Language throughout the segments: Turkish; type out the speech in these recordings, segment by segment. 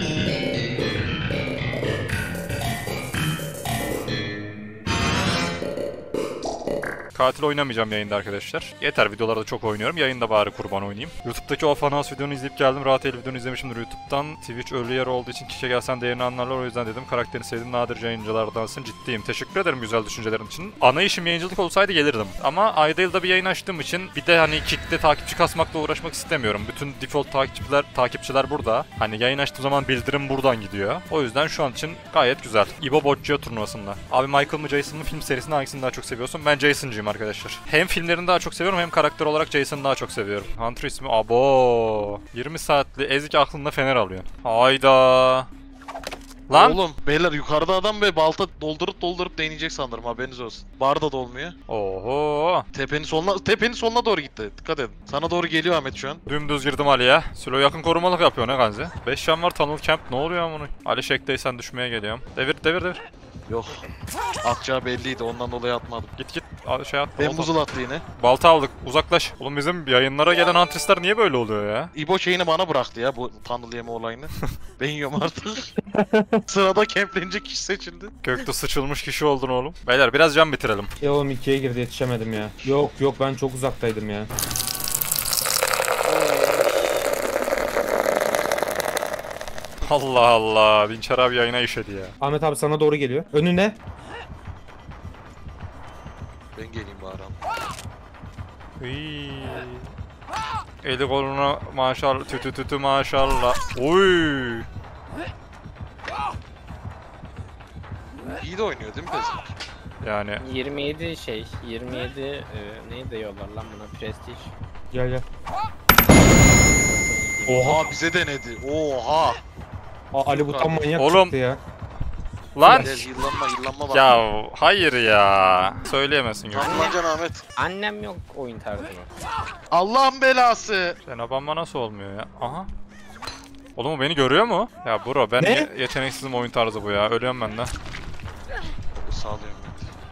Yeah. Katil oynamayacağım yayında arkadaşlar. Yeter videolarda çok oynuyorum. Yayında bari kurban oynayayım. YouTube'daki o videonu izleyip geldim. Rahat el videonu izlemişimdir YouTube'dan. Twitch ölü yer olduğu için kişiye gelsen değerini anlarlar. O yüzden dedim karakterini sevdiğim nadir yayıncılardansın. Ciddiyim. Teşekkür ederim güzel düşüncelerin için. Ana işim yayıncılık olsaydı gelirdim. Ama ayda yılda bir yayın açtığım için bir de hani kickte takipçi kasmakla uğraşmak istemiyorum. Bütün default takipçiler takipçiler burada. Hani yayın açtığım zaman bildirim buradan gidiyor. O yüzden şu an için gayet güzel. İbo Boccia turnuvasında. Abi Michael mı Jason mı film serisinde hangisini daha çok seviyorsun? Ben Jason'cıyım arkadaşlar. Hem filmlerini daha çok seviyorum hem karakter olarak Jason'ı daha çok seviyorum. Hunter ismi abo. 20 saatli ezik aklında fener alıyor. Hayda. Lan. Oğlum beyler yukarıda adam be balta doldurup doldurup deneyecek sanırım haberiniz olsun. Bar da dolmuyor. Oho. Tepenin soluna tepenin soluna doğru gitti. Dikkat edin. Sana doğru geliyor Ahmet şu an. Dümdüz girdim Ali'ye. Sülo yakın korumalık yapıyor ne Ganzi? 5 şan var Tunnel Camp ne oluyor bunu? Ali Şek'teysen düşmeye geliyorum. Devir devir devir. Yok. Atacağı belliydi ondan dolayı atmadım. Git git şey at. Ben buzul attı yine. Balta aldık uzaklaş. Oğlum bizim yayınlara gelen antrisler niye böyle oluyor ya? İbo şeyini bana bıraktı ya bu tunnel yeme olayını. ben yiyorum artık. Sırada kemplenecek kişi seçildi. Gökte sıçılmış kişi oldun oğlum. Beyler biraz can bitirelim. Ya oğlum ikiye girdi yetişemedim ya. Yok yok ben çok uzaktaydım ya. Allah Allah. Dinçer abi yayına işedi ya. Ahmet abi sana doğru geliyor. Önünde. Ben geleyim bari ama. Hıy. Eli koluna maşallah tütü tütü maşallah. Oy. İyi de oynuyor değil mi Pezik? Yani 27 şey, 27 e, neyi diyorlar lan buna prestij. Gel gel. Oha bize denedi. Oha. Aa, Ali bu tam manyak Oğlum. çıktı ya. lan yıllanma yıllanma bak. ya hayır ya. Söyleyemezsin Gökte. Tanrılancan Ahmet. Annem yok oyun tarzına. Allah'ın belası. Sen abanma nasıl olmuyor ya? Aha. Oğlum o beni görüyor mu? Ya bro ben Ne? ye- yeteneksizim oyun tarzı bu ya. Ölüyorum ben de. Sağlıyorum.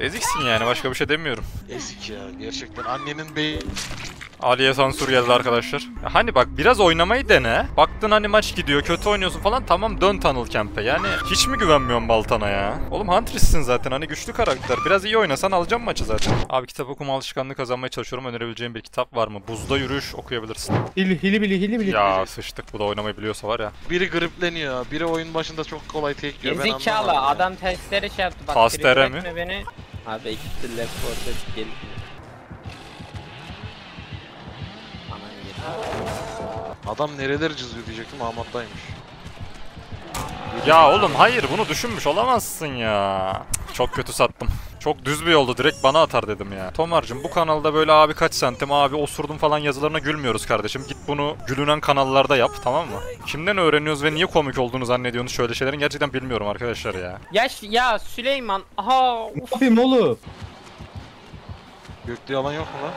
Eziksin yani başka bir şey demiyorum. Ezik ya gerçekten. Annenin beyi... Ali'ye sansür geldi arkadaşlar. Ya hani bak biraz oynamayı dene. Baktın hani maç gidiyor kötü oynuyorsun falan tamam dön Tunnel Camp'e. Yani hiç mi güvenmiyorsun Baltan'a ya? Oğlum Huntress'sin zaten hani güçlü karakter. Biraz iyi oynasan alacağım maçı zaten. Abi kitap okuma alışkanlığı kazanmaya çalışıyorum. Önerebileceğim bir kitap var mı? Buzda yürüyüş okuyabilirsin. Hili hili bili hili bili. Ya sıçtık bu da oynamayı biliyorsa var ya. Biri gripleniyor. Biri oyun başında çok kolay tek yiyor. Ya. adam testere şey yaptı bak. Testere trip mi? Beni. Abi ekipti left forward Adam nereleri cızıyor diyecektim Ahmet'taymış. Ya oğlum hayır bunu düşünmüş olamazsın ya. Çok kötü sattım. Çok düz bir yoldu direkt bana atar dedim ya. Tomarcım bu kanalda böyle abi kaç santim abi osurdum falan yazılarına gülmüyoruz kardeşim. Git bunu gülünen kanallarda yap tamam mı? Kimden öğreniyoruz ve niye komik olduğunu zannediyorsunuz şöyle şeylerin gerçekten bilmiyorum arkadaşlar ya. Ya, ya Süleyman. Aha. Ne yapayım oğlum? Gökte yalan yok mu lan?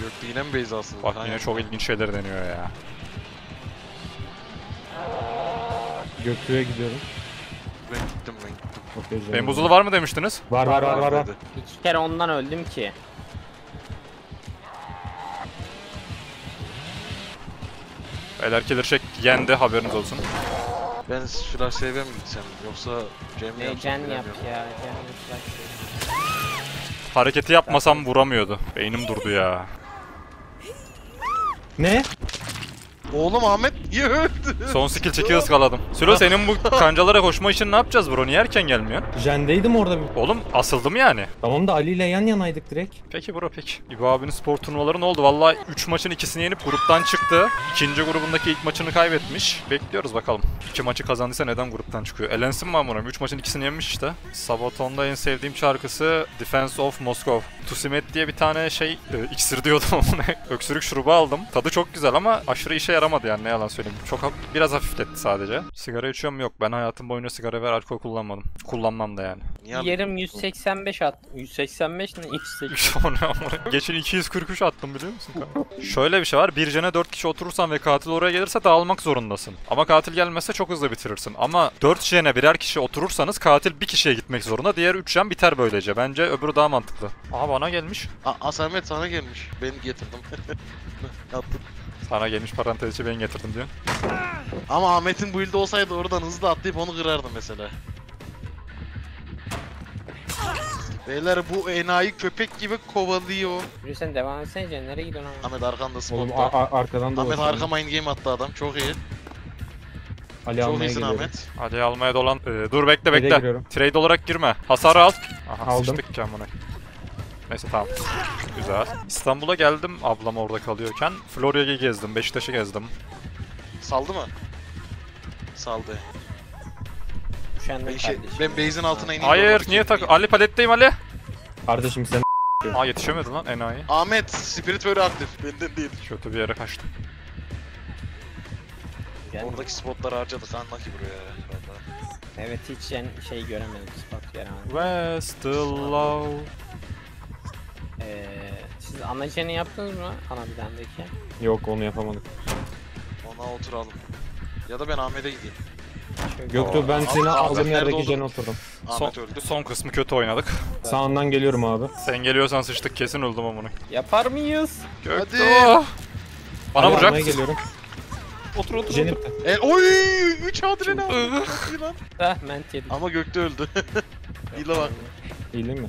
Gökte yine mi Beyza'sı? Bak yine çok ilginç şeyler deniyor ya. Göktürk'e gidiyorum. Ben gittim ben gittim. Heyecanlıyım. Benim buzulu var mı demiştiniz? Var var var var. var. dedi. İki kere ondan öldüm ki. Beyler killer check yendi haberiniz olsun. Ben flash save'e mi gitsem yoksa Cem mi Ne yapsam can yap bilemiyorum. ya. Can yap. Hareketi yapmasam vuramıyordu. Beynim durdu ya. Ne? Oğlum Ahmet niye öldü? Son skill çeki ıskaladım. Sülo senin bu kancalara koşma için ne yapacağız bro? Niye erken gelmiyorsun? Jendeydim orada. bir- Oğlum asıldım yani. Tamam da Ali ile yan yanaydık direkt. Peki bro peki. İbo abinin spor turnuvaları ne oldu? Vallahi 3 maçın ikisini yenip gruptan çıktı. İkinci grubundaki ilk maçını kaybetmiş. Bekliyoruz bakalım. İki maçı kazandıysa neden gruptan çıkıyor? Elensin mi amurum? 3 maçın ikisini yenmiş işte. Sabaton'da en sevdiğim şarkısı Defense of Moscow. Tusimet diye bir tane şey e, iksir diyordum? Öksürük şurubu aldım. Tadı çok güzel ama aşırı işe yaramadı yani ne yalan söyleyeyim. Çok haf- biraz hafifletti sadece. Sigara içiyorum mu? yok. Ben hayatım boyunca sigara ve alkol kullanmadım. Kullanmam da yani. Yarım 185 at. 185 ne? 185. O ne amına? Geçen 243 attım biliyor musun? Şöyle bir şey var. Bir jene 4 kişi oturursan ve katil oraya gelirse dağılmak zorundasın. Ama katil gelmezse çok hızlı bitirirsin. Ama 4 jene birer kişi oturursanız katil bir kişiye gitmek zorunda. Diğer 3 jen biter böylece. Bence öbürü daha mantıklı. Aha bana gelmiş. A Asamet sana gelmiş. Ben getirdim. Yaptım. Sana gelmiş parantez içi ben getirdim diyor. Ama Ahmet'in build'i olsaydı oradan hızlı atlayıp onu kırardım mesela. Beyler bu enayi köpek gibi kovalıyor. Yürü sen devam etsene nereye gidiyorsun ama? Ahmet arkanda Oğlum spotta. a- a- arkadan da Ahmet harika mind game attı adam. Çok iyi. Ali Çok almaya iyisin. Ahmet. Hadi almaya dolan. Ee, dur bekle bekle. giriyorum. Trade olarak girme. Hasarı al. Aha Aldım. sıçtık ki amına. Neyse tamam. Güzel. İstanbul'a geldim ablam orada kalıyorken. Florya'yı gezdim, Beşiktaş'ı gezdim. Saldı mı? Saldı. Ben, şey, kardeşim. ben base'in altına ineyim. Hayır niye tak... Ali paletteyim Ali. Kardeşim sen Aa yetişemedi lan enayi. Ahmet spirit böyle aktif. Benden değil. Kötü bir yere kaçtım. Gel. Oradaki spotları harcadık anla ki buraya. Vallahi. Evet hiç yani şey göremedim spot göremedim. West the love. Ee, siz ana jeni yaptınız mı? Ana bidendeki. yok onu yapamadık. Ona oturalım. Ya da ben Ahmet'e gideyim. Şöyle- Göktuğ ben seni Ahmet aldığım nerede yerdeki oldun? jene oturdum. Son, Ahmet öldü. son kısmı kötü oynadık. Sağından geliyorum abi. Sen geliyorsan sıçtık kesin öldüm amına. Yapar mıyız? Göktuğ. Hadi. Bana Ali vuracak. almaya geliyorum. Otur otur otur. E, oy 3 adrenalin. Çok iyi lan. Ah ment yedik. Ama Gökte öldü. İyi bak. İyi değil mi?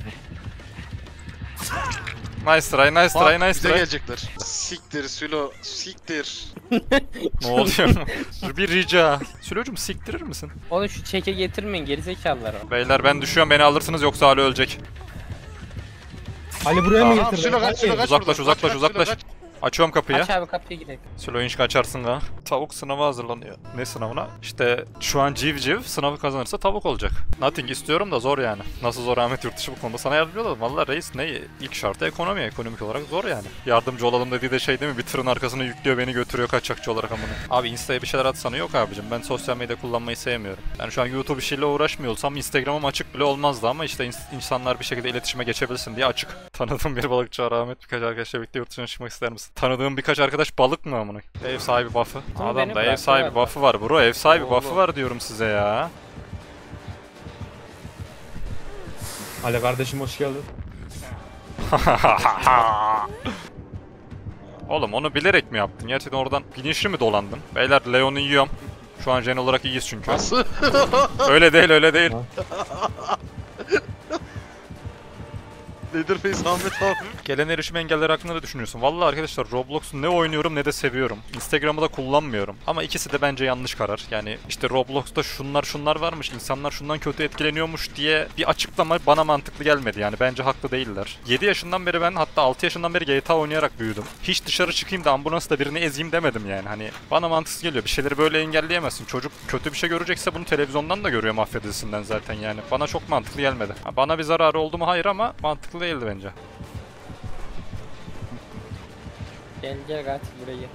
Nice try, nice try, nice bize try. gelecekler. Siktir Sülo, siktir. ne oluyor? bir rica. Sülocum siktirir misin? Oğlum şu çeke getirmeyin gerizekalılar. Beyler ben düşüyorum beni alırsınız yoksa Ali ölecek. Ali buraya mı Tamam getirdin? Sülo kaç, Sülo Ali. kaç Uzaklaş, buradan. uzaklaş, Kaç, kaç, uzaklaş. Sülo kaç. Açıyorum kapıyı. Aç abi kapıyı gidelim. Sülo inç kaçarsın ha. Tavuk sınavı hazırlanıyor. Ne sınavına? İşte şu an civciv sınavı kazanırsa tavuk olacak. Nothing istiyorum da zor yani. Nasıl zor Ahmet Yurtdışı bu konuda sana yardımcı olalım. Valla reis ne? İlk şartı ekonomi. Ekonomik olarak zor yani. Yardımcı olalım dediği de şey değil mi? Bir tırın arkasına yüklüyor beni götürüyor kaçakçı olarak amına. Abi Insta'ya bir şeyler atsanı yok abicim. Ben sosyal medya kullanmayı sevmiyorum. Yani şu an YouTube işiyle uğraşmıyor olsam Instagram'ım açık bile olmazdı ama işte ins- insanlar bir şekilde iletişime geçebilsin diye açık. Tanıdığım bir balıkçı var Ahmet. Birkaç arkadaşla birlikte yurt dışına çıkmak ister misin? Tanıdığım birkaç arkadaş balık mı amına? Ev sahibi buff'ı. Tamam, beni Adamda ev sahibi bırak. buff'ı var bro. Ev sahibi Oğlum. buff'ı var diyorum size ya. Ali kardeşim hoş geldin. Oğlum onu bilerek mi yaptın? Gerçekten oradan bilinçli mi dolandın? Beyler Leon'u yiyorum. Şu an Jen olarak iyiyiz çünkü. Nasıl? öyle değil öyle değil. Leatherface Ahmet abi. Gelen erişim engelleri hakkında ne düşünüyorsun? Vallahi arkadaşlar Roblox'u ne oynuyorum ne de seviyorum. Instagram'ı da kullanmıyorum. Ama ikisi de bence yanlış karar. Yani işte Roblox'ta şunlar şunlar varmış, insanlar şundan kötü etkileniyormuş diye bir açıklama bana mantıklı gelmedi. Yani bence haklı değiller. 7 yaşından beri ben hatta 6 yaşından beri GTA oynayarak büyüdüm. Hiç dışarı çıkayım da ambulansla birini ezeyim demedim yani. Hani bana mantıksız geliyor. Bir şeyleri böyle engelleyemezsin. Çocuk kötü bir şey görecekse bunu televizyondan da görüyor mahvedilisinden zaten yani. Bana çok mantıklı gelmedi. Bana bir zararı oldu mu? Hayır ama mantıklı değildi bence. Gel gel katil buraya gel.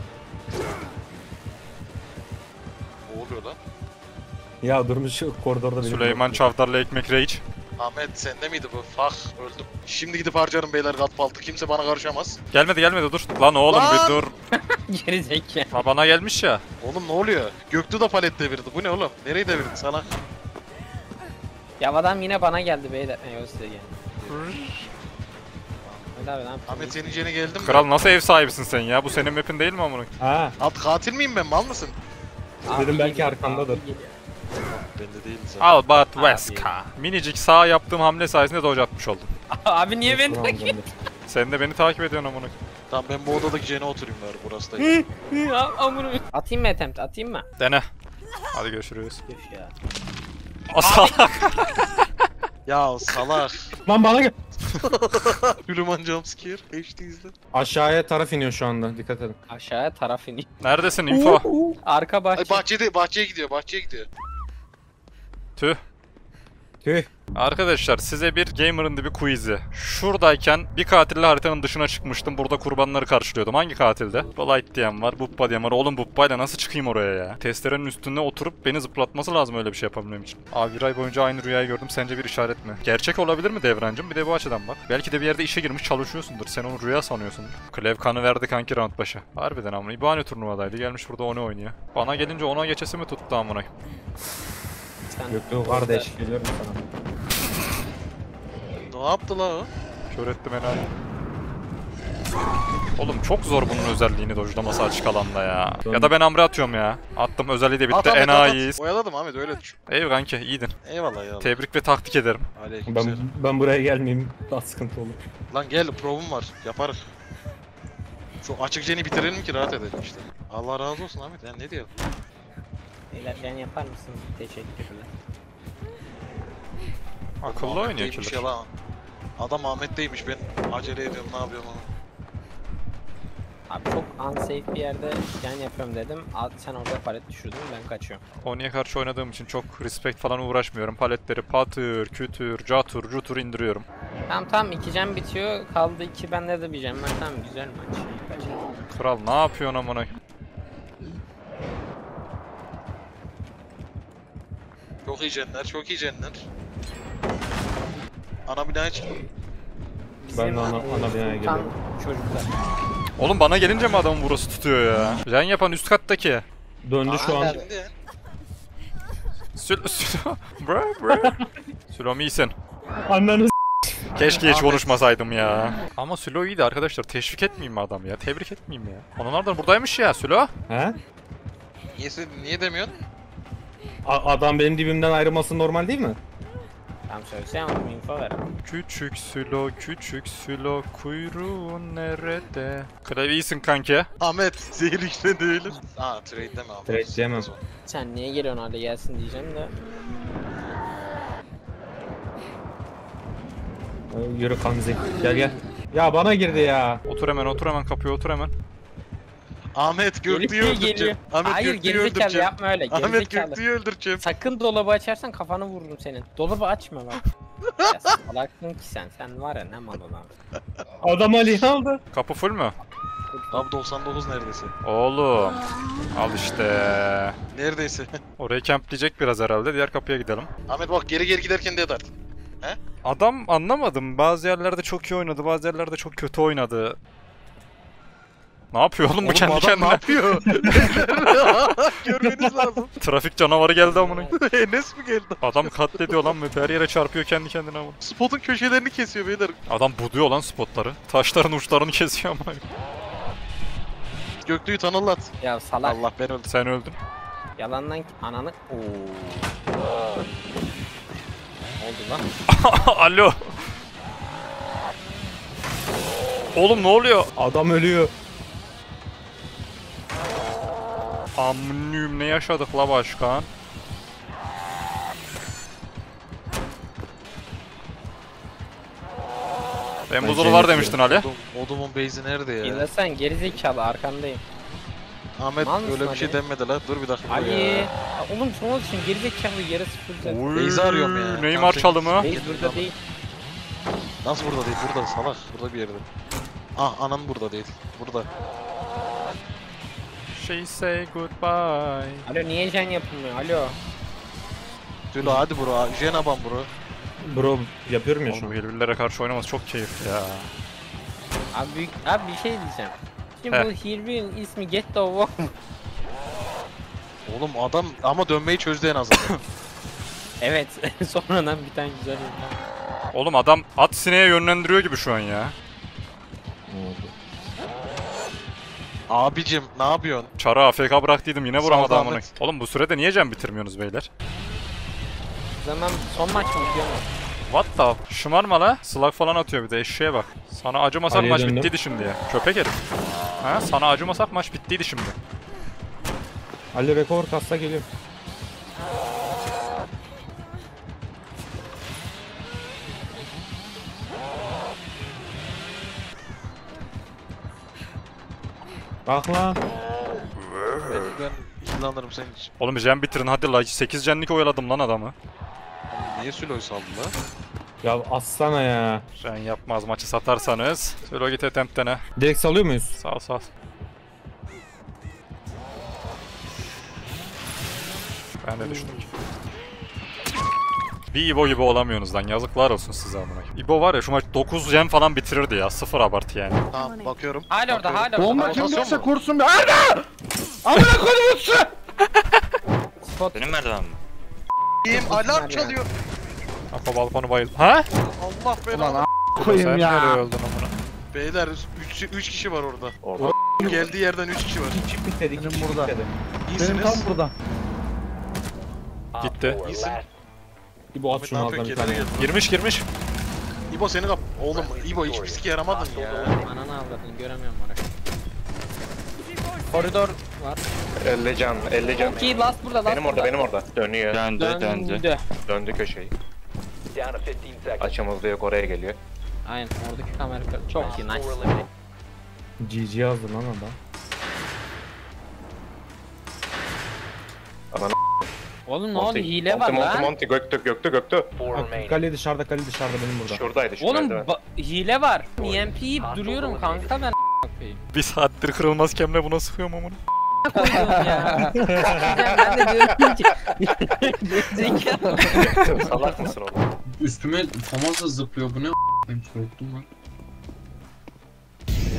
Ne oluyor lan? Ya durmuş koridorda benim. Süleyman Çavdar'la Ekmek Rage. Ahmet sende miydi bu? Fah öldüm. Şimdi gidip harcarım beyler katpaltı. Kimse bana karışamaz. Gelmedi gelmedi dur. Lan oğlum Lan! bir dur. Gerizekalı. Ha, bana gelmiş ya. Oğlum ne oluyor? Göktuğ da palet devirdi. Bu ne oğlum? Nereyi devirdin sana? Ya adam yine bana geldi beyler. Ne o size geldi. Abi ne? Ahmet senin jene geldim mi? Kral nasıl ev sahibisin sen ya? Bu senin map'in değil mi amına? Ha, At katil miyim ben? Mal mısın? Dedim belki arkandadır. Bende değil zaten. Albat. Weska. Minicik sağ yaptığım hamle sayesinde dodge atmış oldum. abi niye beni takip. Sen de beni takip ediyorsun amına. Tamam ben bu odadaki jene oturayım bari burası da. Amına. Atayım mı attempt? Atayım mı? Dene. Hadi görüşürüz. Üf ya. Asal. ya salak. Lan bana gel. Hülüman jumpscare. HD izle. Aşağıya taraf iniyor şu anda. Dikkat edin. Aşağıya taraf iniyor. Neredesin info? Arka bahçe. Ay bahçede bahçeye gidiyor bahçeye gidiyor. Tüh. Tüh. Arkadaşlar size bir gamer'ın bir quiz'i. Şuradayken bir katille haritanın dışına çıkmıştım. Burada kurbanları karşılıyordum. Hangi katilde? Light diyen var, Buppa diyen var. Oğlum Buppa'yla nasıl çıkayım oraya ya? Testerenin üstünde oturup beni zıplatması lazım öyle bir şey yapabilmem için. Abi bir ay boyunca aynı rüyayı gördüm. Sence bir işaret mi? Gerçek olabilir mi Devrancım? Bir de bu açıdan bak. Belki de bir yerde işe girmiş çalışıyorsundur. Sen onu rüya sanıyorsundur. Klev kanı verdi kanki round başı. Harbiden amına. İbane turnuvadaydı. Gelmiş burada onu oynuyor. Bana gelince ona geçesi mi tuttu amına? Sen Göktuğ kardeş geliyorum sana. Ne yaptı la o? Kör ettim enayi. Oğlum çok zor bunun özelliğini dojlaması açık alanda ya. Ya da ben amre atıyorum ya. Attım özelliği de bitti. Ahmet. Enayiyiz. Oyaladım Ahmet öyle düşün. Eyvallah kanki iyiydin. Eyvallah eyvallah. Tebrik ve takdik ederim. Aleykümselam. Ben, ben buraya gelmeyeyim. Daha sıkıntı olur. Lan gel provum var. Yaparız. Şu açık jeni bitirelim ki rahat edelim işte. Allah razı olsun Ahmet. Yani ne diyor? Beyler can yapar mısınız? Teşekkürler. Akıllı Ahmet oynuyor değilmiş killer. ya lan. Adam Ahmet'teymiş ben acele ediyorum ne yapıyorum ama. Abi çok unsafe bir yerde can yapıyorum dedim. Al, sen orada palet düşürdün ben kaçıyorum. Oni'ye karşı oynadığım için çok respect falan uğraşmıyorum. Paletleri patır, kütür, catur, cutur indiriyorum. Tamam tamam iki can bitiyor. Kaldı iki bende de bir can var. Tamam güzel maç. Kaçalım. Kral ne yapıyorsun amına? Çok iyi jenler, çok iyi jenler. Ana binaya çık. Ben de ana, ana binaya geliyorum. Çocuklar. Oğlum bana gelince mi adamın burası tutuyor ya? Jen yapan üst kattaki. Döndü şu an. geldi. Sülo, Sülo, bro, bro. Sülo iyisin. Anneniz Keşke hiç konuşmasaydım ya. Ama Sülo iyiydi arkadaşlar. Teşvik etmeyeyim mi adam ya? Tebrik etmeyeyim mi ya? Onlar da buradaymış ya Sülo. He? Niye, niye demiyorsun? A- adam benim dibimden ayrılması normal değil mi? Tamam söylesene oğlum info ver. Küçük Sülo, küçük Sülo, kuyruğun nerede? Klavye iyisin kanki. Ahmet, zehir işte değilim. Aa, trade deme abi. Trade diyemem. Sen niye geliyorsun hale gelsin diyeceğim de. Yürü Kamzi. Gel gel. Ya bana girdi ya. Otur hemen, otur hemen kapıya otur hemen. Ahmet Göktü'yü diye öldüreceğim. geliyor. Ahmet Hayır Göktü'yü gerizekalı öldüreceğim. yapma öyle. Ahmet Gerizekalı. Göktü'yü öldüreceğim. Sakın dolabı açarsan kafanı vururum senin. Dolabı açma bak. ya salaksın ki sen. Sen var ya ne malın abi. Adam Ali aldı. Kapı full mü? Abi 99 neredeyse. Oğlum. Al işte. Neredeyse. Orayı campleyecek biraz herhalde. Diğer kapıya gidelim. Ahmet bak geri geri giderken de at. Adam anlamadım. Bazı yerlerde çok iyi oynadı, bazı yerlerde çok kötü oynadı. Ne yapıyor oğlum bu Oğlum kendi adam kendine? ne yapıyor? Görmeniz lazım. Trafik canavarı geldi amına. Enes mi geldi? Adam katlediyor lan ve her yere çarpıyor kendi kendine amına. Spotun köşelerini kesiyor beyler. Adam buduyor lan spotları. Taşların uçlarını kesiyor amına. Göktü'yü tanılat. Ya salak. Allah ben öldüm. Sen öldün. Yalandan ananı... Oo. oldu lan? Alo. Oğlum ne oluyor? Adam ölüyor. Amnüm ne yaşadık la başkan? Ben buzulu var demiştin Ali. Odum, odumun base'i nerede ya? İzlesen gerizekalı arkandayım. Ahmet Mal öyle bir şey denmedi la. Dur bir dakika. Ali. ya. Oğlum son için gerizekalı yarı sıfır. Oy, Beyzi arıyorum ya. Neymar çalımı. Base burada değil. Nasıl burada değil? Burada salak. Burada bir yerde. Ah anan burada değil. Burada. She say goodbye. Alo niye jen yapılmıyor? Alo. Söyle hadi bro. Jenaban bro. Bro yapıyorum ya şunu. bu birbirlere karşı oynaması çok keyifli ya. Abi, büyük, abi bir şey diyeceğim. Şimdi Heh. bu Hirvi'nin ismi Get the Walk. Oğlum adam ama dönmeyi çözdü en azından. evet. Sonradan bir tane güzel oldu. Oğlum adam at sineğe yönlendiriyor gibi şu an ya. Abicim ne yapıyorsun? Çarı AFK bıraktıydım yine vuramadı amına. Oğlum bu sürede niye can bitirmiyorsunuz beyler? Zaman son maç mı mu? What the? Şımarma la. Slug falan atıyor bir de eşeğe bak. Sana acımasak Ali'ye maç döndüm. bittiydi şimdi ya. Köpek herif. Ha? Sana acımasak maç bittiydi şimdi. Ali rekor kasta geliyor. Bak lan. Ben, ben hızlanırım senin için. Oğlum jen bitirin hadi la. 8 jenlik oyaladım lan adamı. Niye Sülo'yu saldı la? Ya assana ya. Jen yapmaz maçı satarsanız. Söyle git attemptene. Direkt salıyor muyuz? Sağ sağ. Ben de düştüm ki. Bir İbo gibi olamıyorsunuz lan yazıklar olsun size amına. İbo var ya şu maç 9 jen falan bitirirdi ya sıfır abartı yani. Tamam bakıyorum. Hala orada hala orada. Bomba kim- Kimdeyse mu? kursun be. Ana! Amına koydum uçsu! Spot. Benim merdiven mi? Diyeyim alarm çalıyor. Kafa balkonu bayıldı. Ha? Allah belanı. a** Sen koyayım nereye ya. öldün amına? Beyler 3 3 kişi var orada. Orada. Geldiği yerden 3 kişi var. Çip bitmedi. Benim burada. bitmedi. Benim İyisiniz. tam burada. Gitti. İyisin. İbo at şunu bir tane. geldi. Girmiş girmiş. İbo seni kap. Oğlum İbo hiç pislik yaramadın ya. Ananı avradını göremiyorum orayı. Koridor var. 50 can, 50 can. Çok iyi last burada last Benim orada, benim orada. Dönüyor. Döndü döndü. Döndü. Köşeyi. Açımızda yok oraya geliyor. Aynen oradaki kamera çok iyi nice. GG yazdı lan. Adam Oğlum ne oldu Monty, hile Monty, var Monty, lan. Monty, göktü, göktü, göktü. Bak, kale dışarıda kale dışarıda benim burada. Şuradaydı, Oğlum şuradaydı. ba- hile var. EMP yiyip duruyorum kanka ben. Bir saattir kırılmaz kemle buna sıkıyorum amına. Koydum ya. ben de diyorum ki. Salak mısın oğlum? Üstüme Famas zıplıyor bu ne a**ayım korktum lan.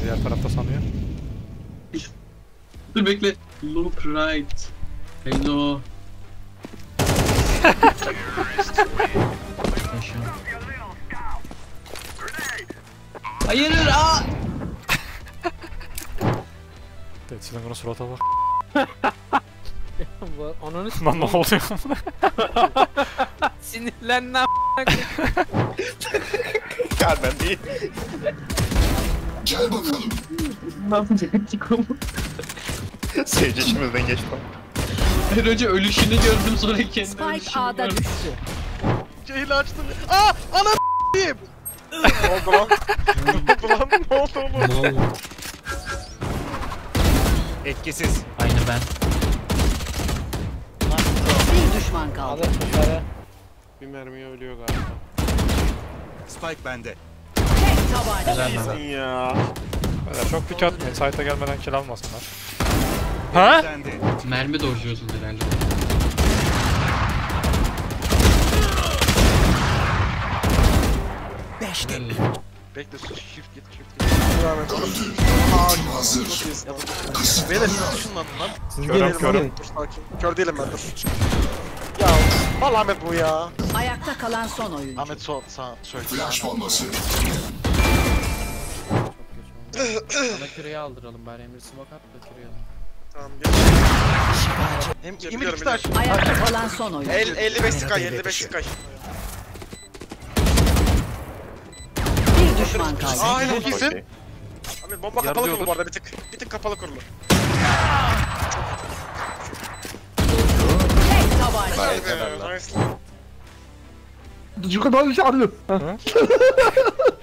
Diğer tarafta sanıyor. Dur bekle. Look right. Hello. Hayır aa! Tetsil'in bunu surata bak. Bu- Onun Lan ne oluyor? sinirlenme Gel ben değil. Ne yapacak çıkalım? Seyirci içimizden geçti. Ben önce ölüşünü gördüm sonra kendi Spike ölüşümü A'da gördüm. düştü. Cehil açtım. Aa! Ana s**eyim. Ne oldu lan? Ne oldu lan? Ne oldu oğlum? Ne oldu? Etkisiz. Aynı ben. Bir düşman kaldı. Dışarı. Bir mermiye ölüyor galiba. Spike bende. Tek tabanca. Güzel ben. Ya. Beyler çok pik atmayın. Site'a gelmeden kill almasınlar. Ha? Mermi dojluyorsun herhalde. Beşte. Helal. Bekle sus. Shift git shift git. Aa, hazır. Beyler siz lan. Körüm, körüm. Kör değilim ben dur. Ya vallahi Ahmet bu ya. Ayakta kalan son oyuncu. Ahmet so sağ söyle. Bana küreği aldıralım bari Emir smoke at da küreği alalım. Tamam geç. Hem Emir iki taş. Ayakta kalan son oyuncu. 55 sky 55 sky. Bir düşman kaldı. Aa çok iyisin. Ahmet bomba kapalı kurulu bu arada bir tık. Bir tık kapalı kurulu. Tek tabanca. Vay be, nice. Yukarıdan dışarı.